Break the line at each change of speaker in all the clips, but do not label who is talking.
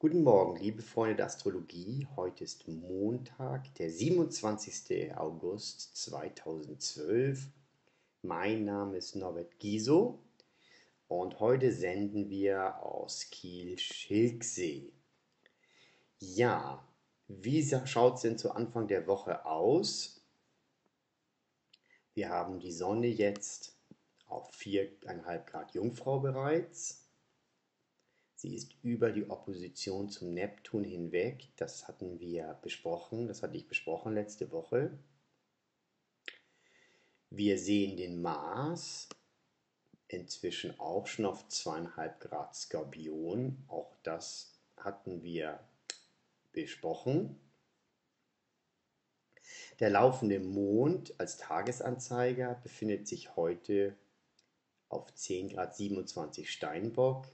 Guten Morgen, liebe Freunde der Astrologie. Heute ist Montag, der 27. August 2012. Mein Name ist Norbert Giso und heute senden wir aus Kiel-Schilksee. Ja, wie schaut es denn zu Anfang der Woche aus? Wir haben die Sonne jetzt auf 4,5 Grad Jungfrau bereits. Sie ist über die Opposition zum Neptun hinweg. Das hatten wir besprochen, das hatte ich besprochen letzte Woche. Wir sehen den Mars inzwischen auch schon auf zweieinhalb Grad Skorpion. Auch das hatten wir besprochen. Der laufende Mond als Tagesanzeiger befindet sich heute auf 10 Grad 27 Steinbock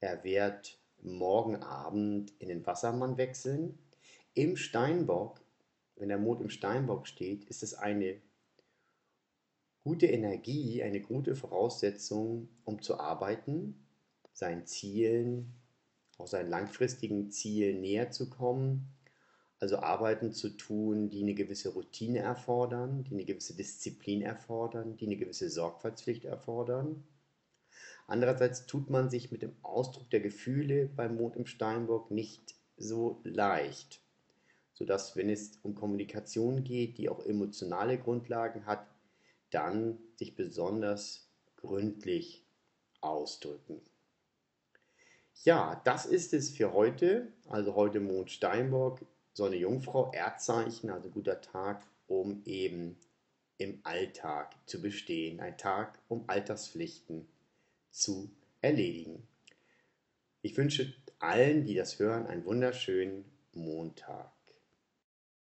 er wird morgen Abend in den Wassermann wechseln. Im Steinbock, wenn der Mond im Steinbock steht, ist es eine gute Energie, eine gute Voraussetzung, um zu arbeiten, seinen Zielen, auch seinen langfristigen Zielen näher zu kommen. Also Arbeiten zu tun, die eine gewisse Routine erfordern, die eine gewisse Disziplin erfordern, die eine gewisse Sorgfaltspflicht erfordern. Andererseits tut man sich mit dem Ausdruck der Gefühle beim Mond im Steinbock nicht so leicht, sodass, wenn es um Kommunikation geht, die auch emotionale Grundlagen hat, dann sich besonders gründlich ausdrücken. Ja, das ist es für heute. Also heute Mond Steinbock, Sonne Jungfrau, Erdzeichen, also guter Tag, um eben im Alltag zu bestehen. Ein Tag, um Alltagspflichten zu erledigen. Ich wünsche allen, die das hören, einen wunderschönen Montag.